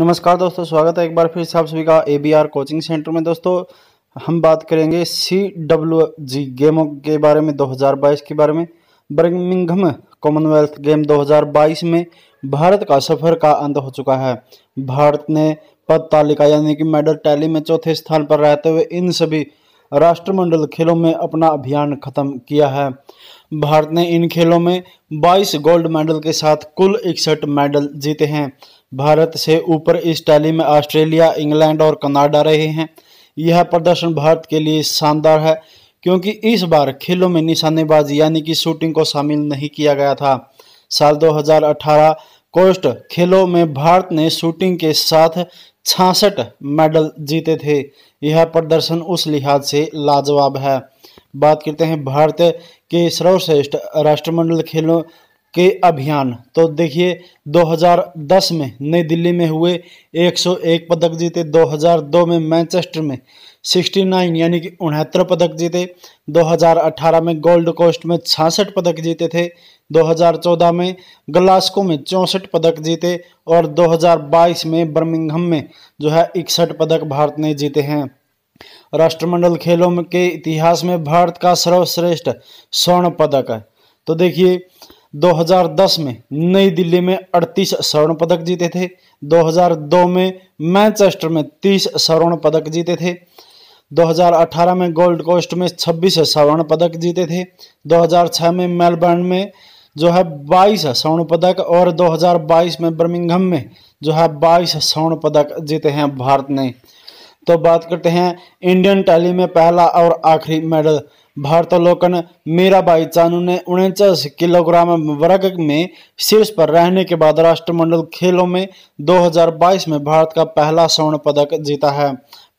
नमस्कार दोस्तों, स्वागत है एक बार फिर से आप सभी का ए कोचिंग सेंटर में। दोस्तों, हम बात करेंगे सी डब्ल्यू जी गेमों के बारे में 2022 के बारे में। बर्मिंघम कॉमनवेल्थ गेम 2022 में भारत का सफ़र का अंत हो चुका है। भारत ने पद तालिका यानी कि मेडल टैली में चौथे स्थान पर रहते हुए इन सभी राष्ट्रमंडल खेलों में अपना अभियान खत्म किया है। भारत ने इन खेलों में 22 गोल्ड मेडल के साथ कुल इकसठ मेडल जीते हैं। भारत से ऊपर इस टैली में ऑस्ट्रेलिया, इंग्लैंड और कनाडा रहे हैं। यह प्रदर्शन भारत के लिए शानदार है, क्योंकि इस बार खेलों में निशानेबाजी यानी कि शूटिंग को शामिल नहीं किया गया था। साल 2018 कोस्ट खेलों में भारत ने शूटिंग के साथ छियासठ मेडल जीते थे। यह प्रदर्शन उस लिहाज से लाजवाब है। बात करते हैं भारत के सर्वश्रेष्ठ राष्ट्रमंडल खेलों के अभियान। तो देखिए 2010 में नई दिल्ली में हुए 101 पदक जीते 2002 में मैनचेस्टर में 69 यानी कि उनहत्तर पदक जीते 2018 में गोल्ड कोस्ट में छियासठ पदक जीते थे 2014 में ग्लास्को में चौंसठ पदक जीते और 2022 में बर्मिंघम में जो है इकसठ पदक भारत ने जीते हैं। राष्ट्रमंडल खेलों के इतिहास में भारत का सर्वश्रेष्ठ स्वर्ण पदक है। तो देखिए 2010 में नई दिल्ली में 38 स्वर्ण पदक जीते थे। 2002 में मैनचेस्टर में 30 स्वर्ण पदक जीते थे। 2018 में गोल्ड कोस्ट में 26 स्वर्ण पदक जीते थे। 2006 में मेलबर्न में जो है 22 स्वर्ण पदक और 2022 में बर्मिंघम में जो है 22 स्वर्ण पदक जीते हैं भारत ने। तो बात करते हैं इंडियन टैली में पहला और आखिरी मेडल। भारतोलोकन मीराबाई चानू ने उनचास किलोग्राम वर्ग में शीर्ष पर रहने के बाद राष्ट्रमंडल खेलों में 2022 में भारत का पहला स्वर्ण पदक जीता है।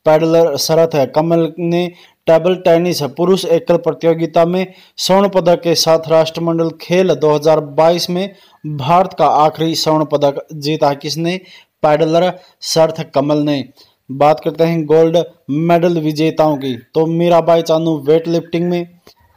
पैडलर शरत है कमल ने टेबल टेनिस पुरुष एकल प्रतियोगिता में स्वर्ण पदक के साथ राष्ट्रमंडल खेल 2022 में भारत का आखिरी स्वर्ण पदक जीता किसने? पैडलर शरथ कमल ने। बात करते हैं गोल्ड मेडल विजेताओं की। तो मीराबाई चानू वेट लिफ्टिंग में,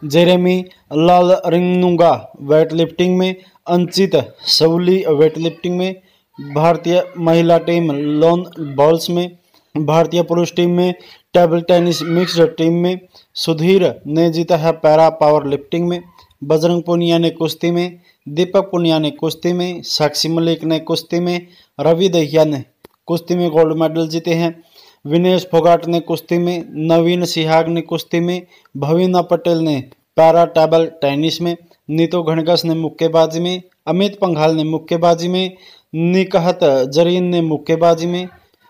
Jeremy Lalrinnunga weight lifting में, अंचित सवली वेट लिफ्टिंग में, भारतीय महिला टीम लॉन बॉल्स में, भारतीय पुरुष टीम में, टेबल टेनिस मिक्स्ड टीम में, सुधीर ने जीता है पैरा पावर लिफ्टिंग में, बजरंग पुनिया ने कुश्ती में, दीपक पुनिया ने कुश्ती में, साक्षी मलिक ने कुश्ती में, रवि दहिया ने कुश्ती में गोल्ड मेडल जीते हैं। विनेश फोगाट ने कुश्ती में, नवीन सिहाग ने कुश्ती में, भवीना पटेल ने पैरा टेबल टेनिस में, नीतू घनगस ने मुक्केबाजी में, अमित पंघाल ने मुक्केबाजी में, निकहत जरीन ने मुक्केबाजी में,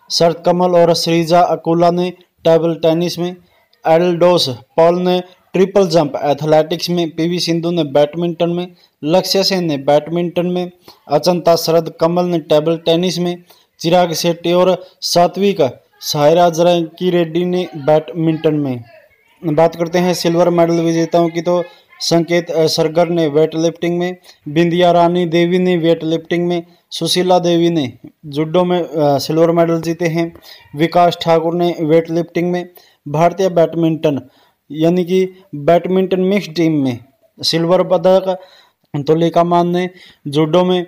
शरद कमल और श्रीजा अकुला ने टेबल टेनिस में, एल्डोस पॉल ने ट्रिपल जंप एथलेटिक्स में, पीवी सिंधु ने बैडमिंटन में, लक्ष्य सेन ने बैडमिंटन में अचंता शरद कमल ने टेबल टेनिस में चिराग शेट्टी और सात्विक सायराज की रेड्डी ने बैडमिंटन में। बात करते हैं सिल्वर मेडल विजेताओं की तो संकेत सरगर ने वेट लिफ्टिंग में, बिंदिया रानी देवी ने वेट लिफ्टिंग में, सुशीला देवी ने जुडो में सिल्वर मेडल जीते हैं। विकास ठाकुर ने वेट लिफ्टिंग में, भारतीय बैडमिंटन, यानी कि बैडमिंटन मिक्स टीम में सिल्वर पदक, तुलिका मान ने जुडो में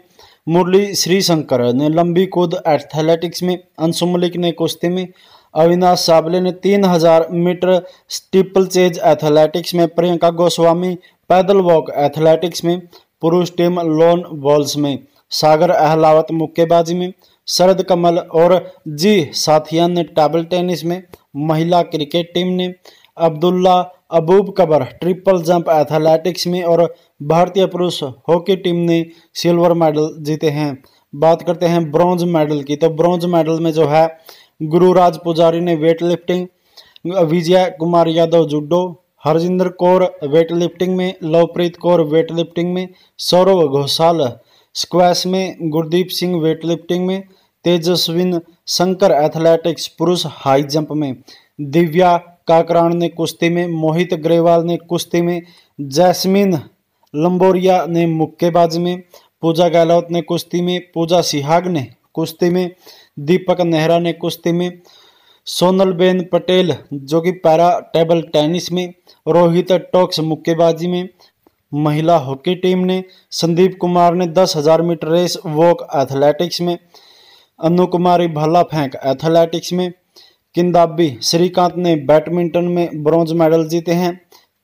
मुरली श्रीशंकर ने लंबी कूद एथलेटिक्स में अंशु मलिक ने कुश्ती में, अविनाश साबले ने तीन हज़ार मीटर स्टीपल चेज एथलेटिक्स में, प्रियंका गोस्वामी पैदल वॉक एथलेटिक्स में, पुरुष टीम लोन बॉल्स में, सागर अहलावत मुक्केबाजी में, शरद कमल और जी साथियान ने टेबल टेनिस में, महिला क्रिकेट टीम ने, Abdulla Aboobacker, triple jump athletics में और भारतीय पुरुष हॉकी टीम ने सिल्वर मेडल जीते हैं। बात करते हैं ब्रॉन्ज मेडल की। तो ब्रॉन्ज मेडल में जो है गुरुराज पुजारी ने weightlifting Vijay Kumar Yadav judo, Harjinder Kaur weightlifting में, लवप्रीत कौर वेट लिफ्टिंग में सौरभ घोषाल स्क्वैश में, गुरदीप सिंह वेट लिफ्टिंग में, तेजस्विन शंकर एथलेटिक्स पुरुष हाई जंप में, दिव्या काकरान ने कुश्ती में, मोहित ग्रेवाल ने कुश्ती में, जैस्मिन लंबोरिया ने मुक्केबाजी में, पूजा गहलोत ने कुश्ती में, पूजा सिहाग ने कुश्ती में, दीपक नेहरा ने कुश्ती में सोनल बेन पटेल, जो कि पैरा टेबल टेनिस में, रोहित टॉक्स मुक्केबाजी में, महिला हॉकी टीम ने, संदीप कुमार ने दस हज़ार मीटर रेस, वॉक एथलेटिक्स में अनु कुमारी भाला फेंक एथलेटिक्स में किंदाबी श्रीकांत ने बैडमिंटन में ब्रॉन्ज मेडल जीते हैं।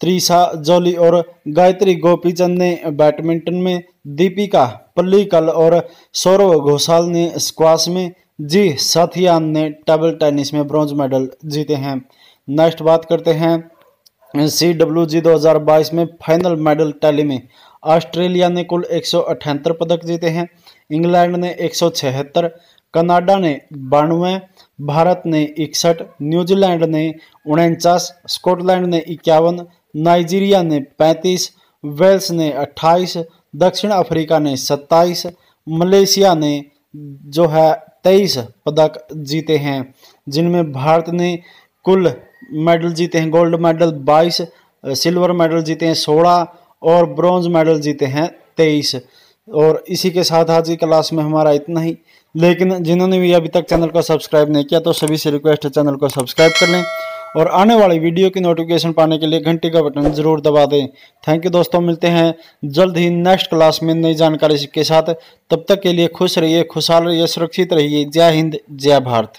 त्रिशा, जोली और गायत्री गोपीचंद ने बैडमिंटन में दीपिका, पल्लीकल और सौरव घोषाल ने स्क्वाश में, जी साथियान ने टेबल टेनिस में ब्रॉन्ज मेडल जीते हैं। नेक्स्ट बात करते हैं। सी डब्ल्यू जी दो हज़ार बाईस में फाइनल मेडल टैली में ऑस्ट्रेलिया ने कुल एक सौ अठहत्तर पदक जीते हैं। इंग्लैंड ने एक सौ छिहत्तर, कनाडा ने बानवे भारत ने इकसठ, न्यूजीलैंड ने उनचास, स्कॉटलैंड ने इक्यावन, नाइजीरिया ने पैंतीस, वेल्स ने अट्ठाईस, दक्षिण अफ्रीका ने सत्ताईस, मलेशिया ने जो है तेईस पदक जीते हैं, जिनमें भारत ने कुल मेडल जीते हैं, गोल्ड मेडल बाईस, सिल्वर मेडल जीते हैं सोलह और ब्रॉन्ज मेडल जीते हैं तेईस। और इसी के साथ आज की क्लास में हमारा इतना ही। लेकिन जिन्होंने भी अभी तक चैनल को सब्सक्राइब नहीं किया तो सभी से रिक्वेस्ट है चैनल को सब्सक्राइब कर लें और आने वाली वीडियो की नोटिफिकेशन पाने के लिए घंटे का बटन ज़रूर दबा दें। थैंक यू दोस्तों, मिलते हैं जल्द ही नेक्स्ट क्लास में नई जानकारी के साथ। तब तक के लिए खुश रहिए, खुशहाल रहिए, सुरक्षित रहिए। जय हिंद, जय भारत।